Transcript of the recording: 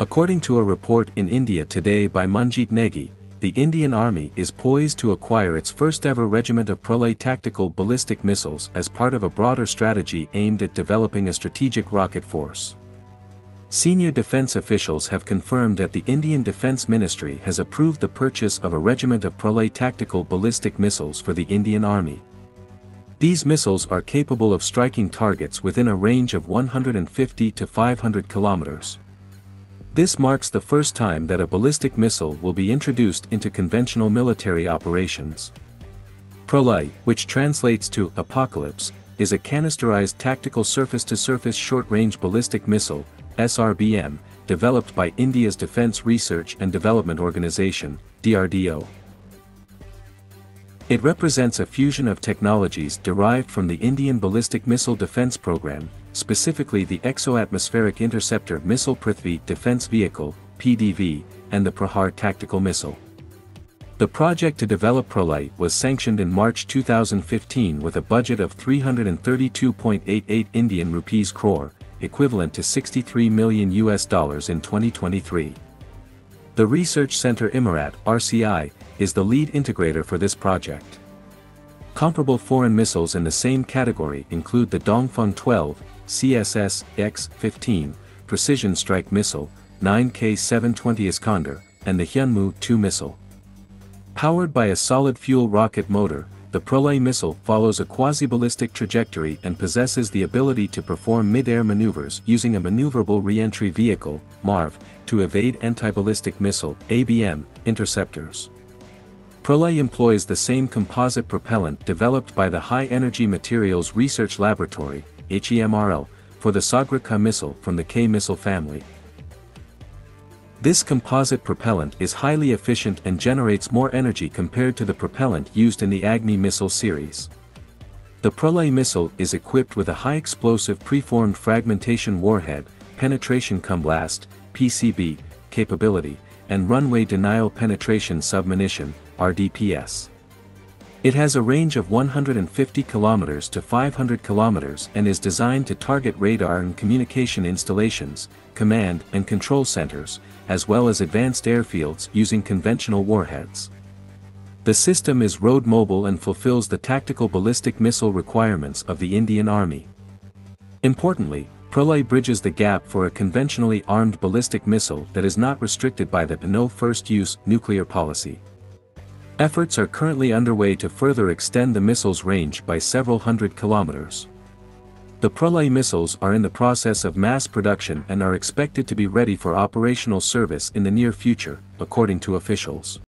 According to a report in India Today by Manjeet Negi, the Indian Army is poised to acquire its first-ever regiment of Pralay tactical ballistic missiles as part of a broader strategy aimed at developing a strategic rocket force. Senior defense officials have confirmed that the Indian Defense Ministry has approved the purchase of a regiment of Pralay tactical ballistic missiles for the Indian Army. These missiles are capable of striking targets within a range of 150 to 500 kilometers. This marks the first time that a ballistic missile will be introduced into conventional military operations. Pralay, which translates to apocalypse, is a canisterized tactical surface-to-surface short-range ballistic missile SRBM, developed by India's Defence Research and Development Organization, DRDO. It represents a fusion of technologies derived from the Indian Ballistic Missile Defense Program, specifically the Exo-Atmospheric Interceptor Missile Prithvi Defense Vehicle, PDV, and the Prahar tactical missile. The project to develop Pralay was sanctioned in March 2015 with a budget of 332.88 Indian rupees crore, equivalent to 63 million US dollars in 2023. The Research Center Imarat RCI, is the lead integrator for this project. Comparable foreign missiles in the same category include the Dongfeng 12, CSS X-15, Precision Strike Missile, 9K-720 Iskander, and the Hyunmoo 2 missile. Powered by a solid fuel rocket motor, the Pralay missile follows a quasi-ballistic trajectory and possesses the ability to perform mid-air maneuvers using a maneuverable re-entry vehicle, MARV, to evade anti-ballistic missile, ABM, interceptors. Pralay employs the same composite propellant developed by the High Energy Materials Research Laboratory, HEMRL, for the Sagarika missile from the K-missile family. This composite propellant is highly efficient and generates more energy compared to the propellant used in the Agni missile series. The Pralay missile is equipped with a high-explosive preformed fragmentation warhead, penetration cum blast, PCB, capability, and runway denial penetration submunition, RDPS. It has a range of 150 km to 500 km and is designed to target radar and communication installations, command and control centers, as well as advanced airfields using conventional warheads. The system is road mobile and fulfills the tactical ballistic missile requirements of the Indian Army. Importantly, Pralay bridges the gap for a conventionally armed ballistic missile that is not restricted by the no first use nuclear policy. Efforts are currently underway to further extend the missile's range by several hundred kilometers. The Pralay missiles are in the process of mass production and are expected to be ready for operational service in the near future, according to officials.